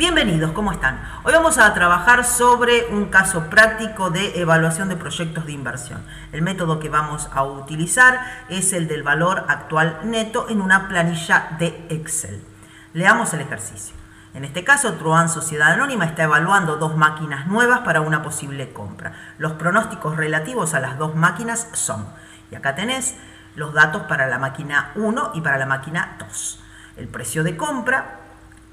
Bienvenidos, ¿cómo están? Hoy vamos a trabajar sobre un caso práctico de evaluación de proyectos de inversión. El método que vamos a utilizar es el del valor actual neto en una planilla de Excel. Leamos el ejercicio. En este caso, Truan Sociedad Anónima está evaluando dos máquinas nuevas para una posible compra. Los pronósticos relativos a las dos máquinas son, y acá tenés los datos para la máquina 1 y para la máquina 2. El precio de compra,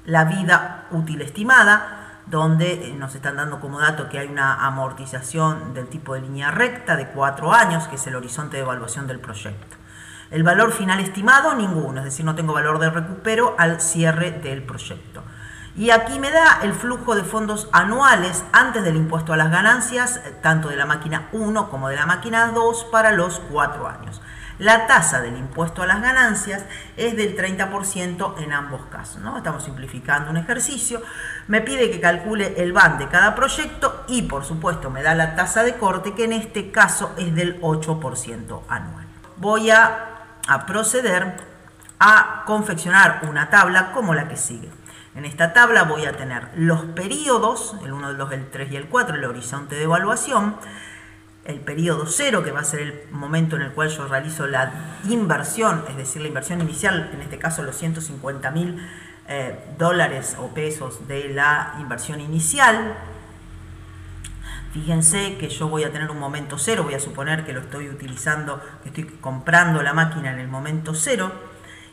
la vida útil estimada, donde eh, nos están dando como dato que hay una amortización del tipo de línea recta de cuatro años, que es el horizonte de evaluación del proyecto. El valor final estimado, ninguno, es decir, no tengo valor de recupero al cierre del proyecto. Y aquí me da el flujo de fondos anuales antes del impuesto a las ganancias, eh, tanto de la máquina 1 como de la máquina 2 para los cuatro años. La tasa del impuesto a las ganancias es del 30% en ambos casos. ¿no? Estamos simplificando un ejercicio. Me pide que calcule el BAN de cada proyecto y por supuesto me da la tasa de corte que en este caso es del 8% anual. Voy a, a proceder a confeccionar una tabla como la que sigue. En esta tabla voy a tener los periodos, el 1, el 2, el 3 y el 4, el horizonte de evaluación, el periodo cero, que va a ser el momento en el cual yo realizo la inversión, es decir, la inversión inicial, en este caso los 150 mil eh, dólares o pesos de la inversión inicial. Fíjense que yo voy a tener un momento cero, voy a suponer que lo estoy utilizando, que estoy comprando la máquina en el momento cero,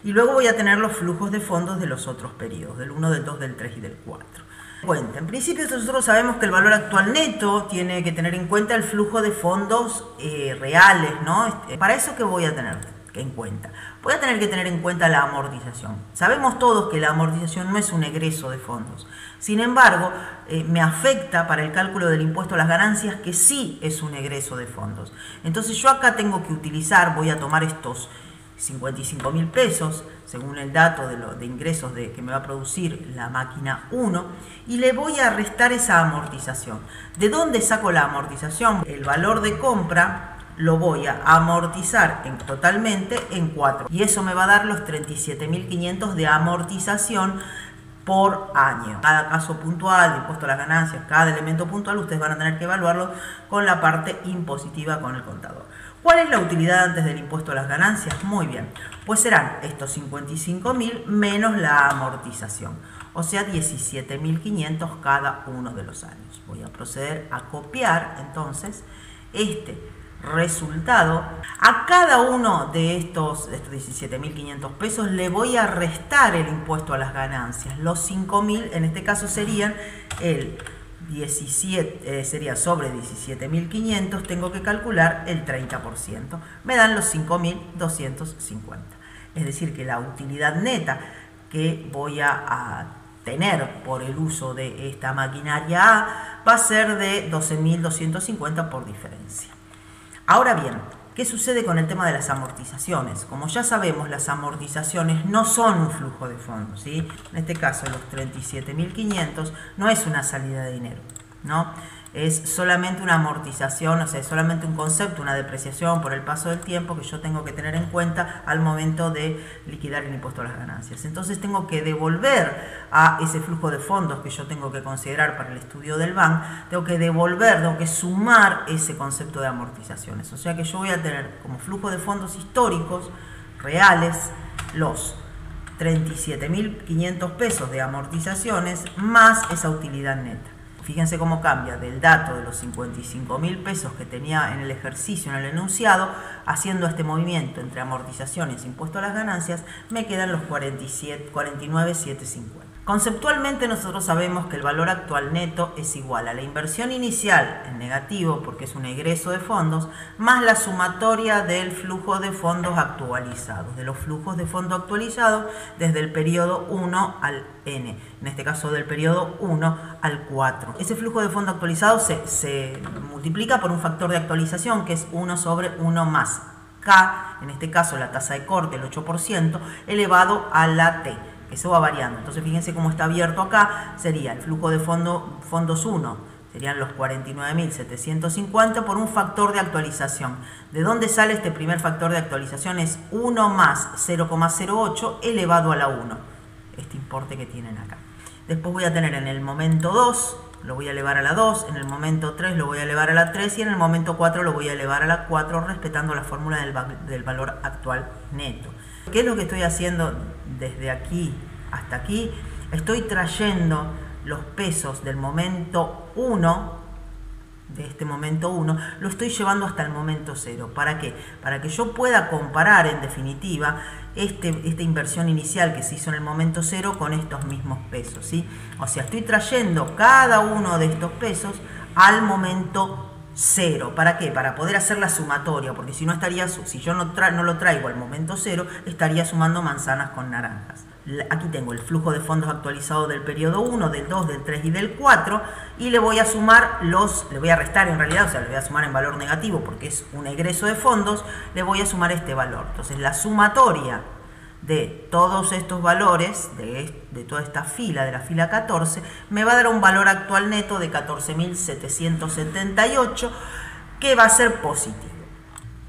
y luego voy a tener los flujos de fondos de los otros periodos, del 1, del 2, del 3 y del 4 En principio nosotros sabemos que el valor actual neto tiene que tener en cuenta el flujo de fondos eh, reales, ¿no? Este, para eso, ¿qué voy a tener en cuenta? Voy a tener que tener en cuenta la amortización. Sabemos todos que la amortización no es un egreso de fondos. Sin embargo, eh, me afecta para el cálculo del impuesto a las ganancias que sí es un egreso de fondos. Entonces yo acá tengo que utilizar, voy a tomar estos 55 mil pesos, según el dato de, de ingresos de, que me va a producir la máquina 1, y le voy a restar esa amortización. ¿De dónde saco la amortización? El valor de compra lo voy a amortizar en, totalmente en 4, y eso me va a dar los 37.500 de amortización por año. Cada caso puntual de impuesto a las ganancias, cada elemento puntual, ustedes van a tener que evaluarlo con la parte impositiva con el contador. ¿Cuál es la utilidad antes del impuesto a las ganancias? Muy bien, pues serán estos 55.000 menos la amortización, o sea 17.500 cada uno de los años. Voy a proceder a copiar entonces este resultado. A cada uno de estos, estos 17.500 pesos le voy a restar el impuesto a las ganancias. Los 5.000 en este caso serían el 17, eh, sería sobre 17.500, tengo que calcular el 30%. Me dan los 5.250. Es decir, que la utilidad neta que voy a, tener por el uso de esta maquinaria A va a ser de 12.250 por diferencia. Ahora bien, ¿Qué sucede con el tema de las amortizaciones? Como ya sabemos, las amortizaciones no son un flujo de fondos. ¿sí? En este caso, los 37.500 no es una salida de dinero. ¿no? Es solamente una amortización, o sea, es solamente un concepto, una depreciación por el paso del tiempo que yo tengo que tener en cuenta al momento de liquidar el impuesto a las ganancias. Entonces tengo que devolver a ese flujo de fondos que yo tengo que considerar para el estudio del BAN, tengo que devolver, tengo que sumar ese concepto de amortizaciones. O sea que yo voy a tener como flujo de fondos históricos, reales, los 37.500 pesos de amortizaciones más esa utilidad neta. Fíjense cómo cambia del dato de los 55 mil pesos que tenía en el ejercicio, en el enunciado, haciendo este movimiento entre amortizaciones e impuesto a las ganancias, me quedan los 49,750. Conceptualmente nosotros sabemos que el valor actual neto es igual a la inversión inicial en negativo porque es un egreso de fondos más la sumatoria del flujo de fondos actualizados, de los flujos de fondos actualizados desde el periodo 1 al n, en este caso del periodo 1 al 4. Ese flujo de fondos actualizado se, se multiplica por un factor de actualización que es 1 sobre 1 más k, en este caso la tasa de corte, el 8%, elevado a la t eso va variando. Entonces fíjense cómo está abierto acá, sería el flujo de fondo, fondos 1, serían los 49.750 por un factor de actualización. ¿De dónde sale este primer factor de actualización? Es 1 más 0,08 elevado a la 1, este importe que tienen acá. Después voy a tener en el momento 2, lo voy a elevar a la 2, en el momento 3 lo voy a elevar a la 3 y en el momento 4 lo voy a elevar a la 4 respetando la fórmula del, del valor actual neto. ¿Qué es lo que estoy haciendo desde aquí hasta aquí? Estoy trayendo los pesos del momento 1 de este momento 1, lo estoy llevando hasta el momento 0. ¿Para qué? Para que yo pueda comparar en definitiva este, esta inversión inicial que se hizo en el momento 0 con estos mismos pesos. ¿sí? O sea, estoy trayendo cada uno de estos pesos al momento 0. ¿Para qué? Para poder hacer la sumatoria, porque si no estaría, si yo no, no lo traigo al momento 0, estaría sumando manzanas con naranjas aquí tengo el flujo de fondos actualizado del periodo 1, del 2, del 3 y del 4 y le voy a sumar los, le voy a restar en realidad, o sea, le voy a sumar en valor negativo porque es un egreso de fondos, le voy a sumar este valor. Entonces la sumatoria de todos estos valores, de, de toda esta fila, de la fila 14, me va a dar un valor actual neto de 14.778 que va a ser positivo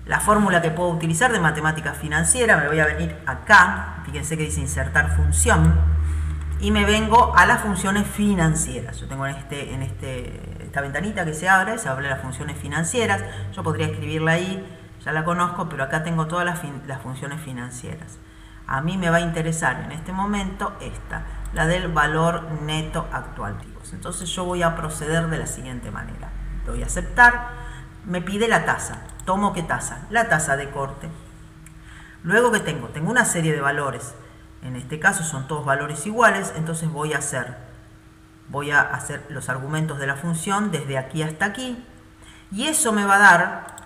la fórmula que puedo utilizar de matemática financiera, me voy a venir acá, fíjense que dice insertar función, y me vengo a las funciones financieras. Yo tengo en, este, en este, esta ventanita que se abre, se abre las funciones financieras, yo podría escribirla ahí, ya la conozco, pero acá tengo todas las, las funciones financieras. A mí me va a interesar en este momento esta, la del valor neto actual. Entonces yo voy a proceder de la siguiente manera. Voy a aceptar, me pide la tasa tomo qué tasa, la tasa de corte. Luego que tengo, tengo una serie de valores, en este caso son todos valores iguales, entonces voy a hacer, voy a hacer los argumentos de la función desde aquí hasta aquí, y eso me va a dar,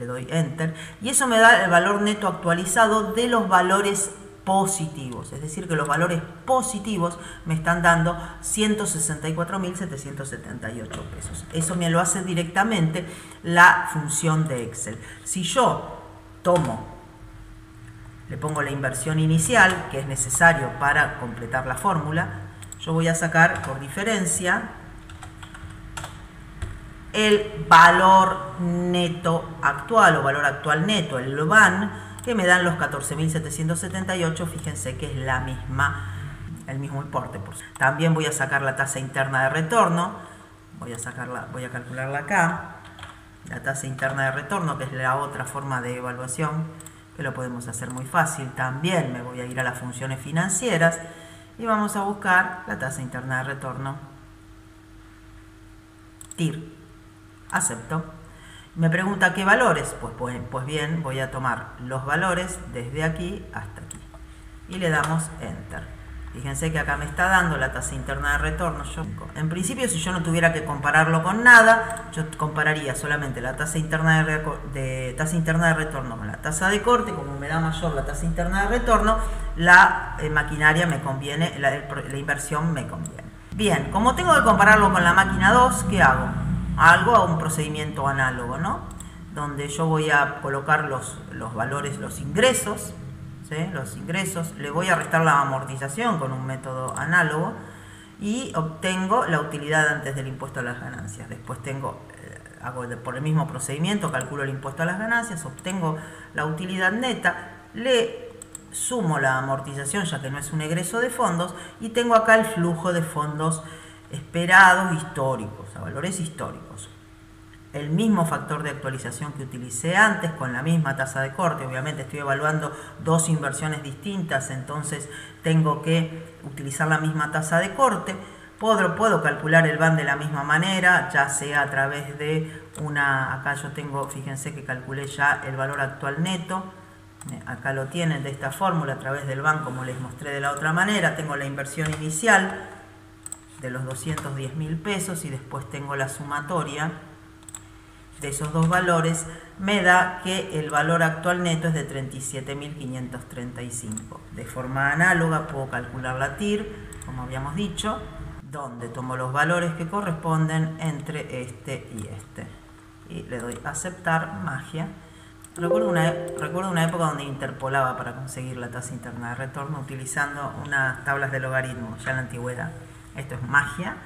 le doy enter, y eso me da el valor neto actualizado de los valores positivos, es decir, que los valores positivos me están dando 164.778 pesos. Eso me lo hace directamente la función de Excel. Si yo tomo, le pongo la inversión inicial, que es necesario para completar la fórmula, yo voy a sacar por diferencia el valor neto actual o valor actual neto, el VAN, que me dan los 14.778, fíjense que es la misma, el mismo importe. Por También voy a sacar la tasa interna de retorno, voy a, sacarla, voy a calcularla acá, la tasa interna de retorno, que es la otra forma de evaluación, que lo podemos hacer muy fácil. También me voy a ir a las funciones financieras y vamos a buscar la tasa interna de retorno. TIR. Acepto. Me pregunta qué valores. Pues, pues, pues, bien, voy a tomar los valores desde aquí hasta aquí. Y le damos Enter. Fíjense que acá me está dando la tasa interna de retorno. Yo, en principio, si yo no tuviera que compararlo con nada, yo compararía solamente la tasa interna de, tasa interna de retorno con la tasa de corte. Como me da mayor la tasa interna de retorno, la eh, maquinaria me conviene, la, la inversión me conviene. Bien, como tengo que compararlo con la máquina 2, ¿qué hago? Algo a un procedimiento análogo, ¿no? Donde yo voy a colocar los, los valores, los ingresos, ¿sí? los ingresos, le voy a restar la amortización con un método análogo y obtengo la utilidad antes del impuesto a las ganancias. Después tengo, eh, hago por el mismo procedimiento, calculo el impuesto a las ganancias, obtengo la utilidad neta, le sumo la amortización ya que no es un egreso de fondos y tengo acá el flujo de fondos esperados históricos, a valores históricos. El mismo factor de actualización que utilicé antes con la misma tasa de corte, obviamente estoy evaluando dos inversiones distintas, entonces tengo que utilizar la misma tasa de corte. Puedo, puedo calcular el BAN de la misma manera, ya sea a través de una, acá yo tengo, fíjense que calculé ya el valor actual neto, acá lo tienen de esta fórmula a través del BAN como les mostré de la otra manera, tengo la inversión inicial, de los 210 mil pesos y después tengo la sumatoria de esos dos valores, me da que el valor actual neto es de 37.535. De forma análoga puedo calcular la TIR, como habíamos dicho, donde tomo los valores que corresponden entre este y este. Y le doy aceptar, magia. Recuerdo una, recuerdo una época donde interpolaba para conseguir la tasa interna de retorno utilizando unas tablas de logaritmo, ya en la antigüedad. Esto es magia,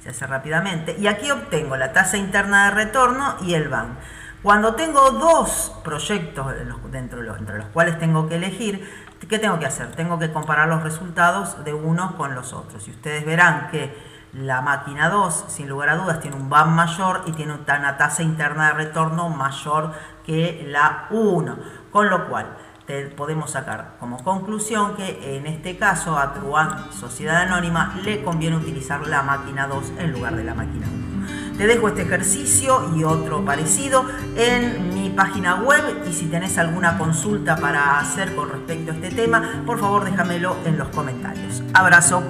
se hace rápidamente. Y aquí obtengo la tasa interna de retorno y el BAN. Cuando tengo dos proyectos dentro de los, entre los cuales tengo que elegir, ¿qué tengo que hacer? Tengo que comparar los resultados de uno con los otros. Y ustedes verán que la máquina 2, sin lugar a dudas, tiene un BAM mayor y tiene una tasa interna de retorno mayor que la 1. Con lo cual, podemos sacar como conclusión que en este caso a Truan Sociedad Anónima le conviene utilizar la máquina 2 en lugar de la máquina 1. Te dejo este ejercicio y otro parecido en mi página web y si tenés alguna consulta para hacer con respecto a este tema, por favor déjamelo en los comentarios. Abrazo.